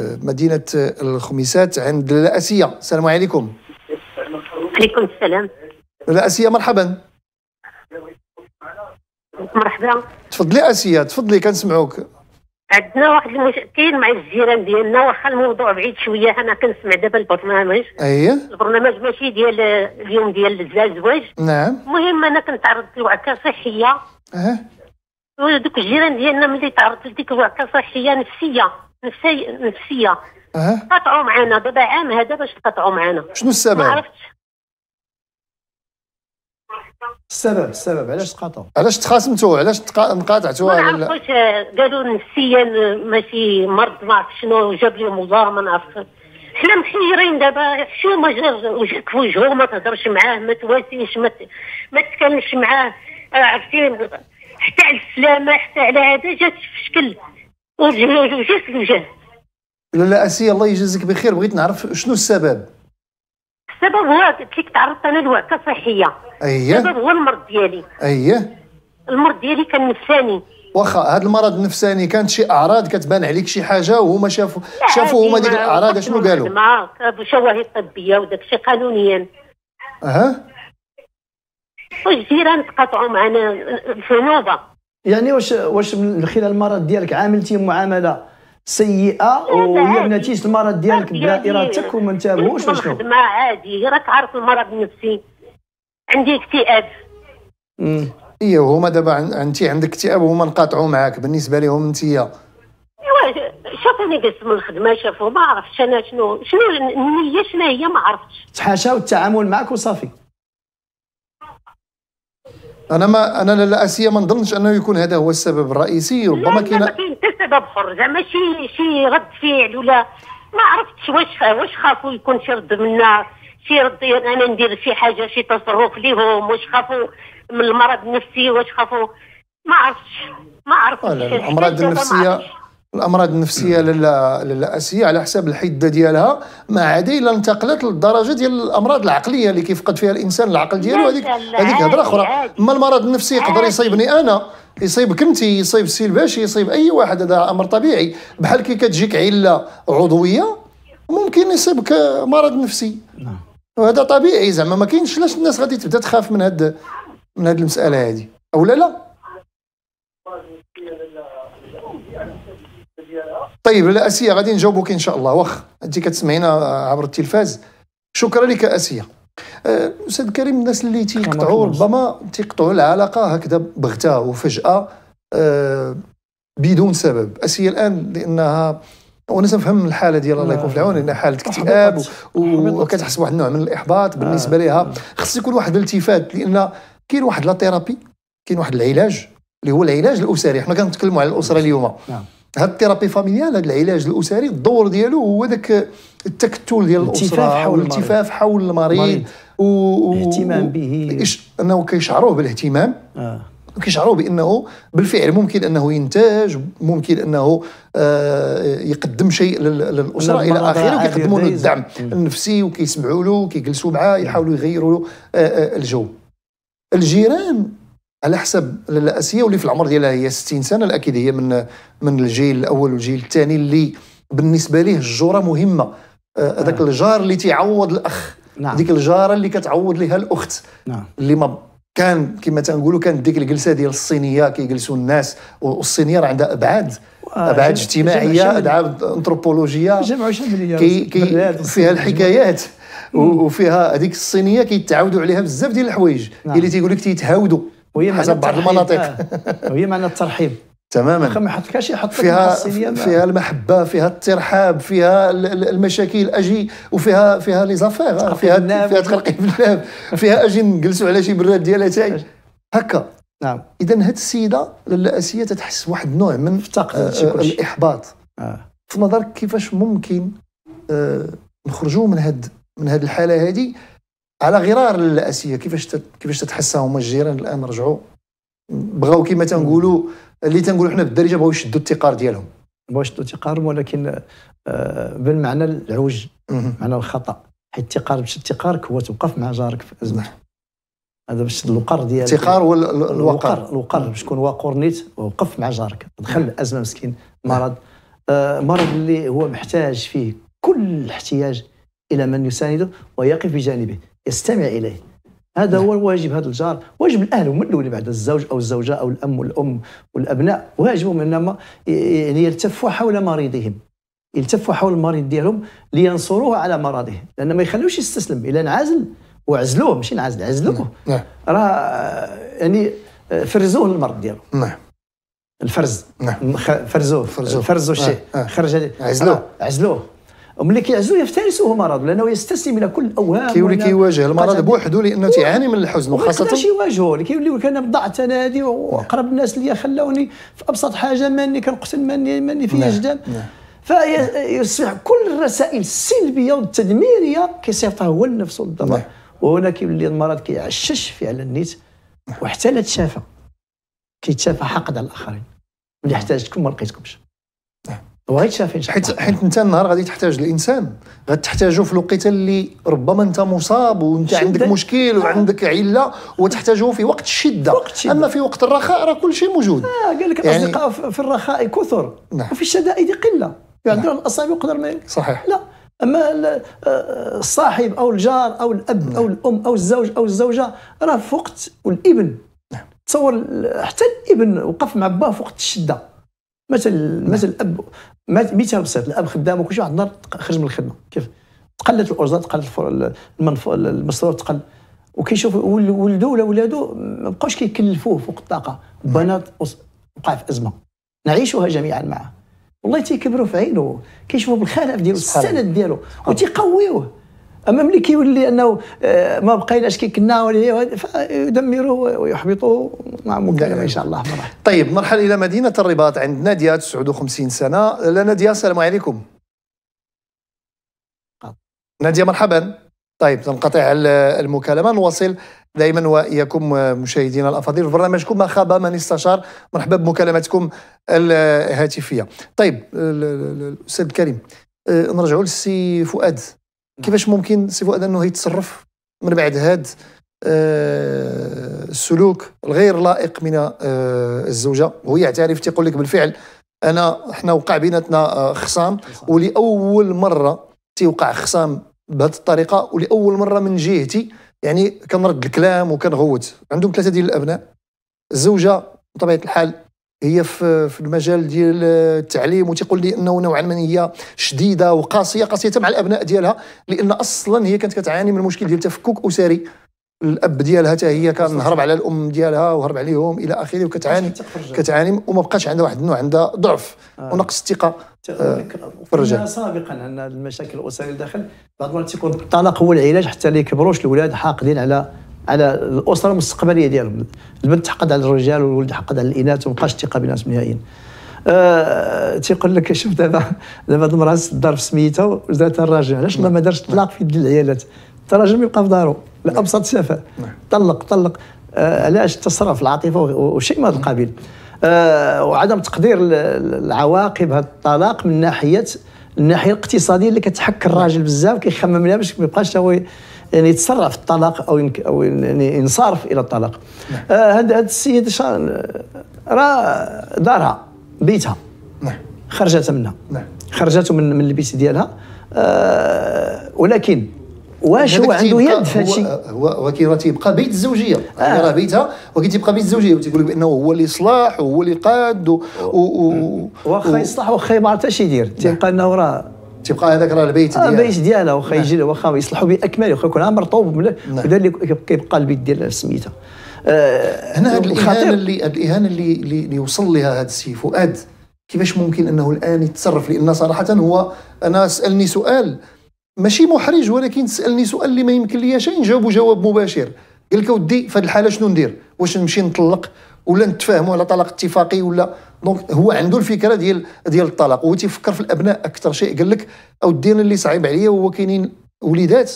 مدينة الخميسات عند لاله اسيه السلام عليكم. عليكم السلام. لاله اسيه مرحبا. مرحبا. تفضلي اسيه تفضلي كنسمعوك. عندنا واحد المشكل مع الجيران ديالنا واخا الموضوع بعيد شوية أنا كنسمع دابا البرنامج. اييه البرنامج ماشي ديال اليوم ديال الزواج نعم. المهم أنا كنتعرض لوعكة صحية. أه. ودوك الجيران ديالنا ملي تعرضت لديك الوعكة صحية نفسية. نفسيه نفسية. آه قطعوا معنا. دابا عام هذا باش تقطعوا معنا. شنو ما السبب عرفتش. السبب السبب. علاش تقاطعوا علاش تخاصمتوا؟ علاش انقطعتوا ما واش قالوا نفسيا ماشي مرض ما عرف شنو. جاب لهم الله ما نعرف. حنا محيرين دابا. حشومه جا وجهك في وجهه ما تهضرش معاه ما تواسيش ما ما تتكلمش معاه. عرفتي؟ حتى على السلامة حتى على هذا جات في شكل. وجه وجه لاله اسيه الله يجازيك بخير. بغيت نعرف شنو السبب؟ السبب هو قلت لك تعرضت أنا لوعكه صحية. اييه السبب هو المرض ديالي. اييه المرض ديالي كان نفساني. واخا هذا المرض النفساني كانت شي أعراض كتبان عليك شي حاجة وهما شافوا شافوا هما ديك الأعراض شنو قالوا؟ قالوا؟ شواهد طبية وداك الشيء قانونيا. أها. والجيران تقاطعوا معنا في نوبة. يعني واش واش من خلال المرض ديالك عاملتي معاملة سيئة وهي. نتيجه المرض ديالك بلا. إرادتك وما انتبهوش ولا شنو الخدمه عادي راك عارف المرض النفسي عندي اكتئاب. مم. إيه وهما دابا عن- انت عندك اكتئاب وهما انقطعوا معاك. بالنسبة لهم أنت إيوا شافوني جلست من الخدمة شافوا ما عرفتش أنا شنو شنو النيه شنو هي؟ ما عرفتش. تحاشاو التعامل معك وصافي. أنا ما أنا لا اسيه ما نظنش أنه يكون هذا هو السبب الرئيسي ربما لا لا ما كاين كاين حتى سبب زعما شي شي رد فعل ولا ما عرفتش واش واش خافوا يكون شي رد منا شي رد أنا ندير شي حاجة شي تصرف ليهم واش خافوا من المرض النفسي واش خافوا ما عرفتش. ما عرفتش لا، لا، الأمراض النفسية لاله لاله أسية على حساب الحدة ديالها. ما عاد إلا انتقلت للدرجة ديال الأمراض العقلية اللي كيفقد فيها الإنسان العقل ديالو. هذيك هذيك هضرة أخرى. اما المرض النفسي يقدر. يصيبني أنا؟ يصيبك انت يصيب السي الباشي يصيب أي واحد هذا أمر طبيعي. بحال كي كتجيك عله عضوية ممكن يصيبك مرض نفسي. نعم. وهذا طبيعي. زعما ما كاينش علاش الناس غادي تبدا تخاف من هاد من هاد المسألة هذه أو لا لا. طيب لا أسيا غادي نجاوبوك إن شاء الله. واخ انت كتسمعينا عبر التلفاز. شكرا لك أسيا. أه، أستاذ كريم الناس اللي تيقطعوا. ربما تيقطعوا العلاقة هكذا بغتة وفجأة أه، بدون سبب. أسيا الآن لأنها وأنا تنفهم الحالة ديالها الله يكون في العون لأنها حالة اكتئاب. وكتحس بواحد النوع من الإحباط بالنسبة لها خص يكون واحد الالتفات لأن كاين واحد la thérapie كاين واحد العلاج اللي هو العلاج الأسري. حنا كنتكلموا على الأسرة اليوم. نعم. هاد ال thérapie familiale هاد العلاج الأسري الدور ديالو هو داك التكتل ديال الالتفاف الأسرة حول والالتفاف حول المريض المريض. و... و... الاهتمام به. إيش- أنه كيشعروه بالاهتمام آه. وكيشعروا بأنه بالفعل ممكن أنه ينتج ممكن أنه آه، يقدم شيء لل- للأسرة إلى آخره وكيقدموا له. الدعم. النفسي وكيسمعوا له وكيجلسوا معاه يحاولوا يغيروا له آه، آه، الجو الجيران على حسب لاله اسيه واللي في العمر ديالها هي 60 سنة أكيد هي من من الجيل الأول والجيل الثاني اللي بالنسبة ليه الجوره مهمة. آه، هذاك الجار اللي تيعوض الأخ نعم. ديك الجارة اللي كتعوض لها الأخت نعم. اللي ما كان كما تنقولوا كانت ديك الجلسة ديال الصينية كيجلسوا الناس. والصينية راه عندها أبعاد أبعاد اجتماعية أبعاد أنثروبولوجية. جمعوا شمليه كي. فيها الحكايات. وفيها هذيك الصينية كيتعاودوا عليها بزاف ديال الحوايج. نعم. اللي تيقول لك تيتهاودوا. وهي معنى حسب بعض. المناطق. آه. وهي معنى الترحيب. تماما. ما يحطكش يحطك مع فيها فيها المحبة فيها الترحاب فيها ال- ال- المشاكل أجي وفيها فيها لي زافير تقرقي فيها. فيها تقرقي بالناب فيها أجي نجلسوا على شي براد ديالها تاعي هكا. نعم. اذا هاد السيدة لاله اسيه تتحس بواحد النوع من آه، آه،. الإحباط. آه. في نظرك كيفاش ممكن آه، نخرجوا من هاد من هاد الحالة هذه على غرار لاله اسيه كيفاش تت- كيفاش تتحسها هما الجيران الآن؟ رجعوا. بغاو كما تنقولوا اللي تنقولوا حنا بالدارجه بغاو يشدوا التقار ديالهم. باش تقارب ولكن آه، بالمعنى العوج. معنى الخطأ. حيت التقار باش التقارك هو توقف مع جارك في أزمة. هذا باش الوقر ديالك. التقار والوقار الوقر الوقر باش تكون وقور نيت ووقف مع جارك. دخل الازمه مسكين مرض. آه، مرض اللي هو محتاج فيه كل احتياج إلى من يسانده ويقف بجانبه. يستمع إليه. هذا هو الواجب هذا الجار. واجب الأهل هم الاولى بعد الزوج أو الزوجة أو الأم والأم والأبناء. واجبهم إنما يعني يلتفوا حول مريضهم. يلتفوا حول المريض ديالهم لينصروه على مرضه. لأن ما يخلوش يستسلم إلى انعزل وعزلوه ماشي انعزل عزلوه. نعم راه يعني فرزوه المرض ديالو. نعم. الفرز. نعم. خ- فرزوه. فرزوه. فرزوا الشيء آه، آه. خرج عزلوه. آه، عزلوه. وملي كيعزلوه يفترسه مرض لأنه يستسلم إلى كل الأوهام كيولي كيواجه المرض بوحده لأنه تيعاني من الحزن وخاصة يواجهه اللي كيولي كان ضعت أنا هذه وأقرب الناس اللي خلاوني في أبسط حاجة ماني كنقتل ماني ماني في نعم، جدام نعم. فيصبح كل الرسائل السلبية والتدميرية كيصيفطها هو لنفسه للدمار نعم. وهنا كيولي المرض كيعشش فعلا النيت. وحتى لا تشافى كيتشافى حقد على الاخرين ملي احتاجتكم ما لقيتكمش. نعم. ان شاء حيت حيت انت النهار غادي تحتاج الإنسان. غتحتاجه في الوقيته اللي ربما انت مصاب وانت شدة. عندك مشكل. وعندك علة وتحتاجه في وقت الشدة. وقت. أما في وقت الرخاء راه كل شيء موجود. آه قال لك يعني- الأصدقاء في الرخاء كثر. نعم. وفي الشدائد قلة. يعذرون الأصابع يقدر ما صحيح. لا. أما آه، الصاحب أو الجار أو الأب أو الأم أو الزوج أو الزوجة راه في وقت والإبن. تصور ال- حتى الإبن وقف مع باه في وقت الشدة. مثل مثل الأب. مثال بسيط الأب خدام وكل شيء واحد النهار خرج من الخدمة. كيف؟ تقلت الاجره تقلت المصروف تقل وكيشوف ول- ولدو ولا ولادو ما بقاوش كيكلفوه فوق الطاقة. بنات وص- وقع في أزمة. نعيشها جميعا معه والله تيكبروا في عينه. كيشوفوا بالخلف ديالو. السند ديالو. وتيقويوه. أما ملي كيولي أنه آه، ما بقيناش كي كنا ولا فيدمروه ويحبطوه مع مكالمه ان شاء الله مرة. طيب مرحل إلى مدينة الرباط عند نادية 59 سنة. لا نادية السلام عليكم. نادية مرحبا. طيب تنقطع ال- المكالمة نواصل دائما وإياكم مشاهدينا الأفاضل. في برنامجكم ما خاب من استشار. مرحبا بمكالمتكم الهاتفيه طيب ال- ال- الأستاذ الكريم آه، نرجعوا للسي فؤاد. كيفاش ممكن سي فؤاد أنه يتصرف من بعد هذا السلوك الغير لائق من آه، الزوجة؟ وهي يعترف تيقول لك بالفعل أنا إحنا وقع بيناتنا آه، خصام. ولأول مرة تيوقع خصام بهذه الطريقة ولأول مرة من جهتي يعني كنرد الكلام وكنغوت. عندهم ثلاثة ديال الأبناء. الزوجة بطبيعة الحال هي في في المجال ديال التعليم وتيقول لي إنه نوعا ما هي شديدة وقاسية قاسية مع الأبناء ديالها لأن أصلا هي كانت كتعاني من المشكل ديال تفكك أسري. الأب ديالها حتى هي كان هرب على الأم ديالها وهرب عليهم إلى آخره وكتعاني كتعاني وما بقاش عندها واحد النوع عندها ضعف آه. ونقص الثقة. فرجع سابقا أن المشاكل الاسريه الداخل بعض المرات تيكون الطلاق هو العلاج حتى لا يكبروش الأولاد حاقدين على على الأسرة المستقبلية ديالهم. البنت تحقد على الرجال والولد حقد على الإناث وما بقاش الثقه بيناتهم نهائيا. آه تيقول لك شوف دابا دابا هاد المرأة الدار في سميتها ودارتها الراجل. علاش ما دارش طلاق في يد العيالات. حتى الراجل يبقى في دارو. لابسط سفه طلق طلق. آه علاش تصرف العاطفة وشيء من هذا القبيل. آه وعدم تقدير ال- ال- العواقب هذا الطلاق من ناحيه الناحيه الاقتصادية اللي كتحك الراجل بزاف كيخمم لها باش ما يبقاش هو يعني يتسرع في الطلاق أو ينك أو يعني ينصرف إلى الطلاق. آه، هذا هذا السيد راه دارها بيتها. نعم. خرجت منها. نعم. خرجته من من البيت ديالها. آه ولكن واش هو عنده يد في هذا الشيء؟ هو هو كي راه تيبقى بيت الزوجية. آه. يعني راه بيتها ولكن تيبقى بيت الزوجية وتيقول لك بأنه هو اللي صلاح وهو اللي قاد و, و, و واخا يصلح واخا ما عرف شي يدير. تيبقى أنه راه تيبقى هذاك راه البيت آه ديالها. بيت ديالها واخا يجي واخا يصلحوا باكمله واخا يكون مرطوب ولا نعم. ودا اللي كيبقى البيت ديال سميتها. آه هنا هذه الإهانة اللي هذه الإهانة اللي اللي وصل لها هذا السي فؤاد. كيفاش ممكن أنه الآن يتصرف؟ لأن صراحة هو أنا سألني سؤال ماشي محرج ولكن سألني سؤال اللي ما يمكن ليش نجاوبه جواب مباشر. قال لك اودي في هذه الحالة شنو ندير؟ واش نمشي نطلق؟ ولا نتفاهموا على طلاق اتفاقي ولا donc هو عنده الفكرة ديال ديال الطلاق. وهو تيفكر في الأبناء أكثر شيء. قال لك اودي أنا اللي صعيب عليا هو كاينين وليدات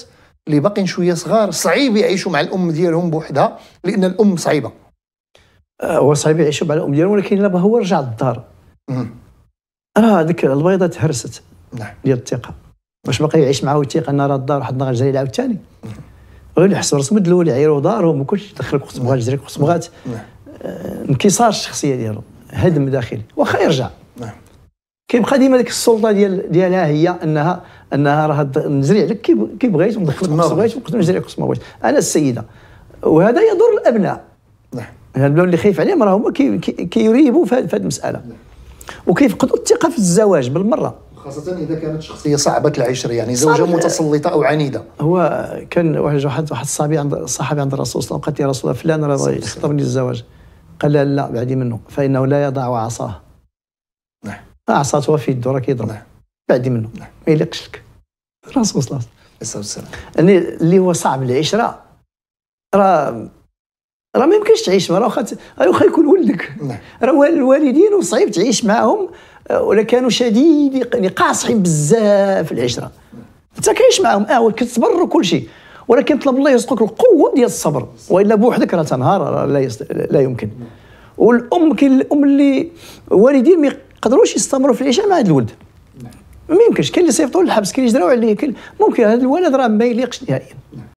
اللي باقيين شوية صغار صعيب يعيشوا مع الأم ديالهم بوحدها لأن الأم صعيبة. آه، هو صعيب يعيشوا مع الأم ديالهم ولكن دابا هو رجع للدار. راه هذيك البيضة تهرست نعم. ديال الثقة. واش باقي يعيش معاه ويثيق أن راه الدار واحد النهار جاي يلعب ثاني غير يحس راسهم الأول يعيروا دارهم وكلشي دخلك وقت بغات يجريك وقت بغات انكسار الشخصية ديالو هدم داخلي واخا يرجع. نعم. كيبقى ديما ديك السلطة ديال ديالها هي انها أنها راه نجري عليك كي بغيت وندخلك كي بغيت ونقدر نجري عليك ما بغيت أنا السيدة. وهذا يضر الأبناء. نعم. هذا اللي خايف عليهم راه هما كيريبوا في هذه المسألة. وكيفقدوا الثقة في الزواج بالمرة. خاصة إذا كانت شخصية صعبة العشرة يعني زوجة متسلطة أو عنيدة. هو كان واحد واحد واحد الصحابي عند صحابي عند الرسول صلى الله عليه وسلم قالت يا رسول الله فلان راه يخطبني الزواج. قال لا لا بعدي منه فإنه لا يضع عصاه. نعم. عصاته في يده راه كيضرب نعم. بعدي منه نعم. ما يليقش لك. الرسول صلى الله عليه وسلم يعني اللي هو صعب العشرة راه راه ما يمكنش تعيش معاه. واخا واخا يكون ولدك. نعم. راه الوالدين وصعيب تعيش معاهم. آه، ولا كانوا شديد يعني قاصحين بزاف في العشره أنت كايش معاهم. آه كتصبر وكل شيء ولكن طلب الله يرزقك القوة ديال الصبر. وإلا بوحدك راه تنهار لا, لا يمكن. والأم كاين الأم اللي والدين ما يقدروش يستمروا في العيشة مع هذا الولد. ما يمكنش. كاين اللي صيفطوا للحبس كاين اللي يجراو عليه كاين ممكن هذا الولد راه ما يليقش نهائيا.